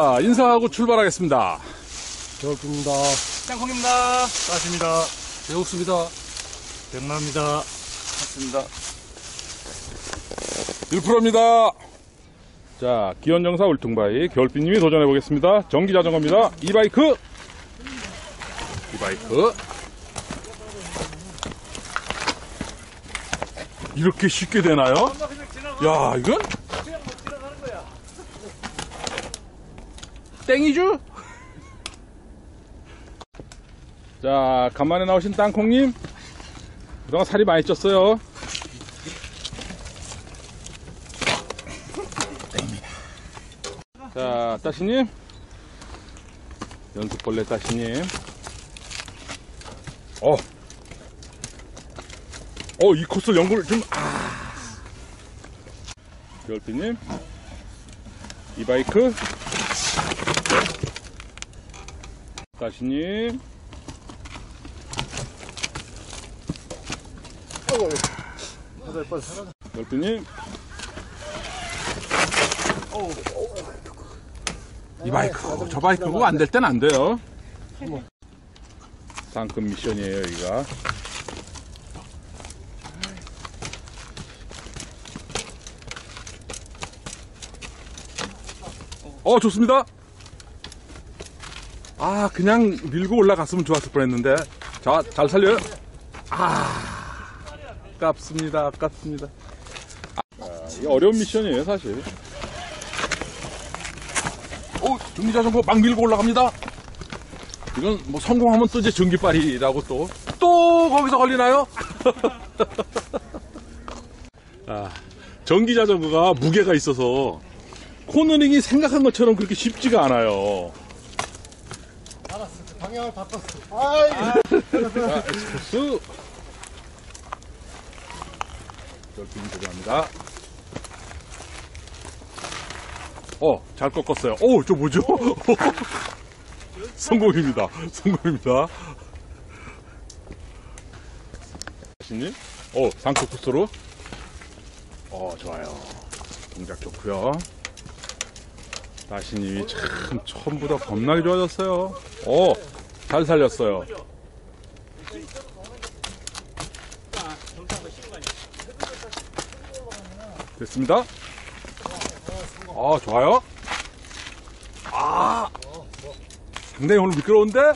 자, 인사하고 출발하겠습니다. 저입니다 땅콩입니다. 따십니다. 배옥수입니다. 백마입니다. 맞습니다. 1%입니다. 자, 기원정사 울퉁바이 겨울비님이 도전해보겠습니다. 전기자전거입니다. 이 바이크. 이 바이크. 이렇게 쉽게 되나요? 야, 이건? 땡이죠? 자, 간만에 나오신 땅콩님. 그동안 살이 많이 쪘어요. 자, 따시님. 연습벌레 따시님. 어. 어, 이 코스 연구를 좀, 아. 별피님. 이 바이크. 따시님. 별피님. 이 바이크, 저 바이크고 안 될 땐 안 돼요. 상급 미션이에요, 여기가. 어, 좋습니다. 아, 그냥 밀고 올라갔으면 좋았을 뻔 했는데. 자, 잘 살려요. 아, 아깝습니다, 아깝습니다. 아, 이게 어려운 미션이에요, 사실. 오, 전기자전거 막 밀고 올라갑니다. 이건 뭐 성공하면 또 이제 전기빨이라고 또, 또 거기서 걸리나요? 아, 전기자전거가 무게가 있어서 코너링이 생각한 것처럼 그렇게 쉽지가 않아요. 방향을 바꿨어. 아이. 자, 엑스포스. 넓힌 들어갑니다. 어, 잘 꺾었어요. 오, 저 뭐죠? 성공입니다. 성공입니다. 신님, 어, 상크 코스로. 어, 좋아요. 동작 좋고요. 다시님이 참 처음보다 겁나게 좋아졌어요. 어, 잘 살렸어요. 됐습니다. 아, 좋아요. 아, 상당히 오늘 미끄러운데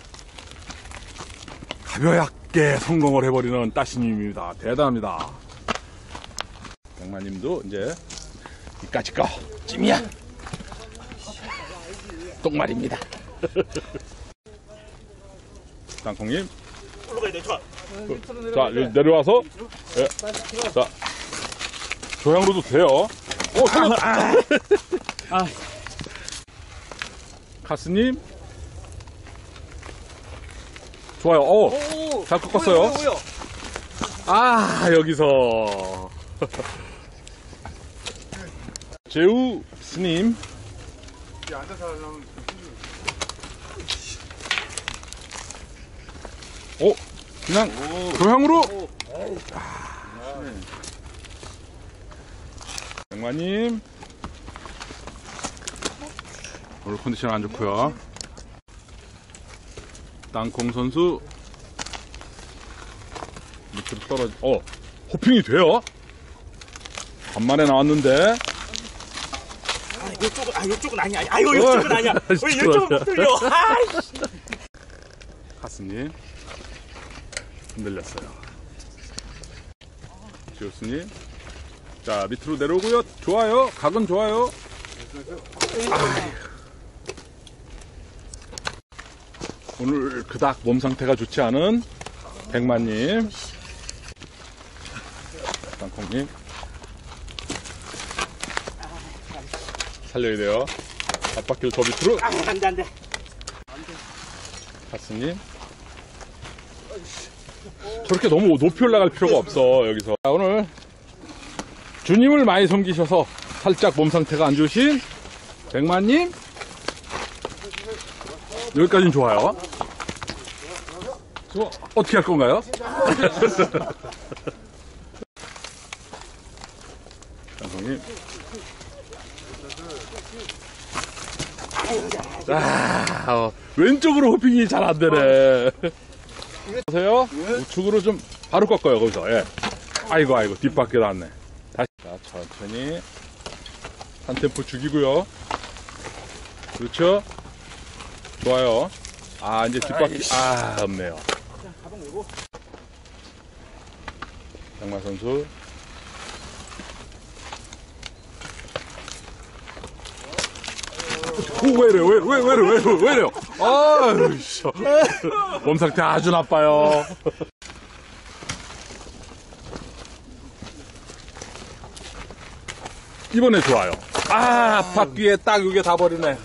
가볍게 성공을 해버리는 따시님입니다. 대단합니다. 양마님도 이제 이까지 거 찜이야. 똥말입니다. 땅콩님. 올라가야 돼, 좋아. 자, 여기 내려와서. 예. 자, 조향으로도 돼요. 오, 살렸 아. 카스님. 좋아요. 오, 오, 잘 꺾었어요. 아, 여기서. 제우 스님. 앉아서 하려면 오, 그냥 조향으로. 양마님. 오늘 컨디션 안 좋고요. 땅콩 선수 밑으로 떨어지. 어, 호핑이 돼요? 간만에 나왔는데. 아, 이쪽은, 아, 이쪽은 아니야. 아유, 이쪽은 아니야. 왜 이쪽은 틀려? 아이씨. 카스님 흔들렸어요. 지오스님 자 밑으로 내려오고요. 좋아요. 각은 좋아요. 오늘 그닥 몸 상태가 좋지 않은 백만님, 땅콩님 살려야 돼요. 앞바퀴를 더 밑으로 아, 안 돼, 안 돼. 가스님. 저렇게 너무 높이 올라갈 필요가 없어, 여기서. 자, 오늘 주님을 많이 섬기셔서 살짝 몸 상태가 안 좋으신 백만님. 여기까지는 좋아요. 저 어떻게 할 건가요? 감독님. 아, 어, 왼쪽으로 호핑이 잘 안 되네. 보세요. 우측으로 좀 바로 꺾어요, 거기서. 예. 아이고, 아이고, 뒷바퀴 났네. 다시. 자, 천천히. 한 템포 죽이고요. 그렇죠? 좋아요. 아, 이제 뒷바퀴, 아, 없네요. 장마 선수. 오, 왜 이래요? 왜, 왜, 왜 이래요? 왜 이래요? 왜 이래요? 아유, 씨. 몸 상태 아주 나빠요. 이번에 좋아요. 아, 바퀴에 딱 이게 다 버리네.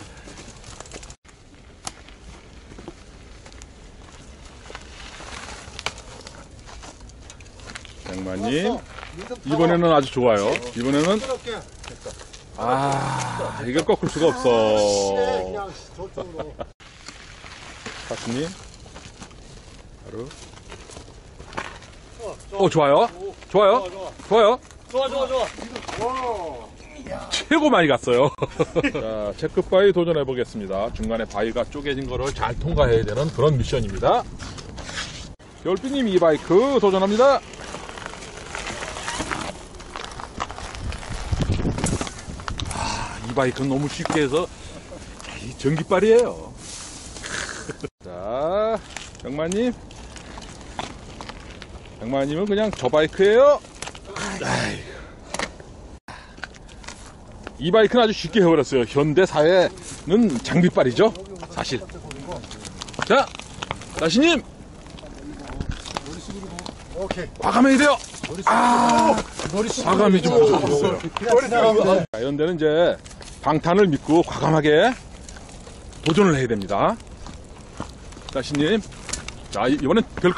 장마님. 이번에는 아주 좋아요. 이번에는 아 이걸 꺾을 수가 없어. 그냥 저쪽으로. 가수님 바로. 어 좋아요. 좋아요. 좋아요. 좋아, 좋아, 좋아. 최고 많이 갔어요. 자 체크 바위 도전해 보겠습니다. 중간에 바위가 쪼개진 거를 잘 통과해야 되는 그런 미션입니다. 열비님 이 바이크 도전합니다. 이 바이크는 너무 쉽게 해서 이 전기발이에요. 자, 병마님. 병마님은 그냥 저 바이크예요. 아이고. 이 바이크는 아주 쉽게 해버렸어요. 현대 사회는 장비빨이죠. 사실. 자, 나시님 오케이. 과감해야 돼요. 아, 과감히 좀. 머리 이런 데는 이제 방탄을 믿고 과감하게 도전을 해야 됩니다. 자 이- 이번엔 별.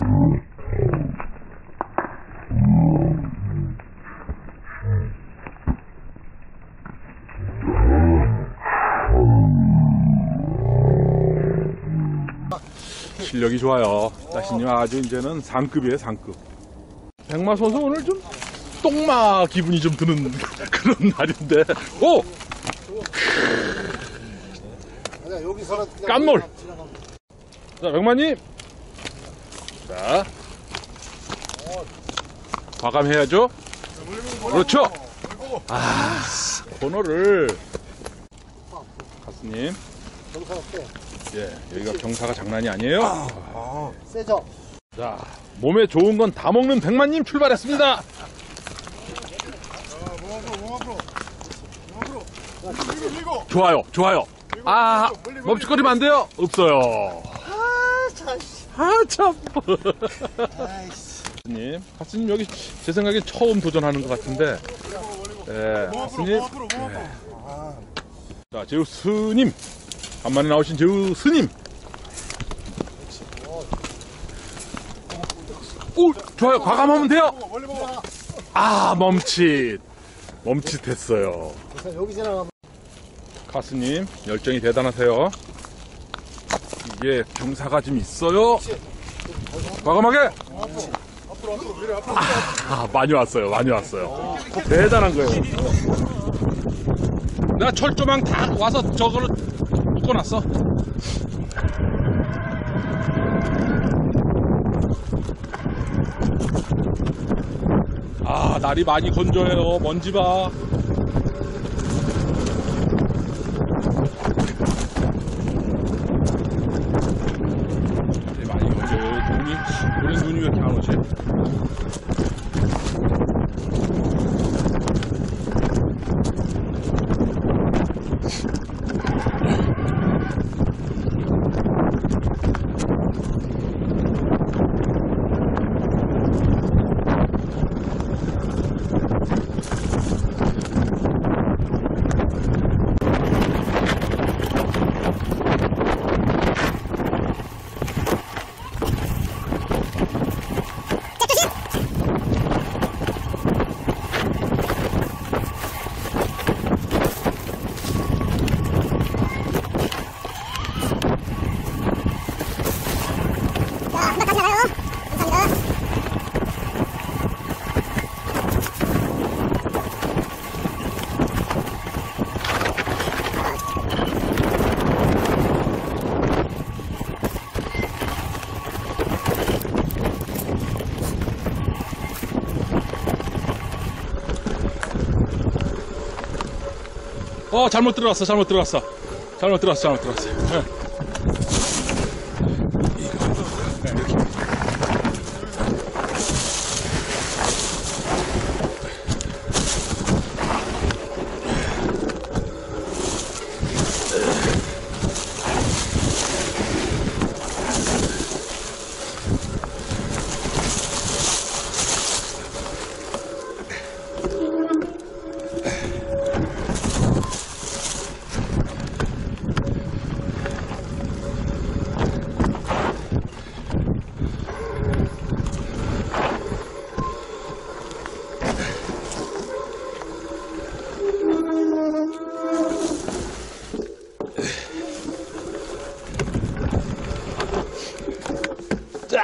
실력이 좋아요. 나시님 아주 이제는 상급이에요, 상급. 백마 선수 오늘 좀 똥마 기분이 좀 드는 그런 날인데. 오! 깜놀. 자, 백마님. 자. 과감해야죠. 그렇죠. 아. 경사가 세. 예, 여기가 경사가 장난이 아니에요. 세죠? 자, 몸에 좋은 건 다 먹는 백만님 출발했습니다. 좋아요, 좋아요. 아, 멈칫거리면 안 돼요? 없어요. 아, 참. 님, 하스님 여기 제 생각에 처음 도전하는 것 같은데. 예, 하스님. 예. 자, 제우스님. 간만에 나오신 제우스님. 오, 좋아요. 과감하면 돼요. 아, 멈칫. 멈칫했어요. 여기 지나가면 가스님, 열정이 대단하세요. 이게 경사가 좀 있어요. 과감하게. 아, 많이 왔어요. 많이 왔어요. 대단한 거예요. 내가 철조망 다 와서 저거를 묶어놨어. 아, 날이 많이 건조해요. 먼지 봐. 어, 잘못 들어갔어, 잘못 들어갔어. 잘못 들어갔어, 잘못 들어갔어. 예.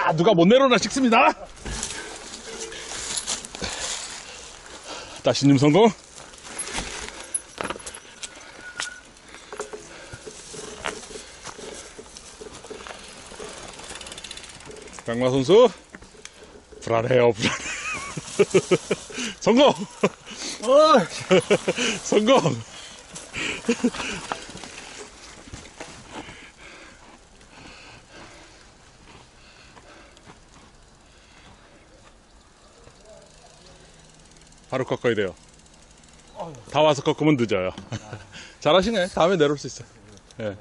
자, 누가 못 내려오나 싶습니다. 다시 님 성공. 강마 선수 불안해요, 불안해. 성공. 성공. 바로 꺾어야 돼요. 다 와서 꺾으면 늦어요. 잘하시네. 다음에 내려올 수 있어요. 예.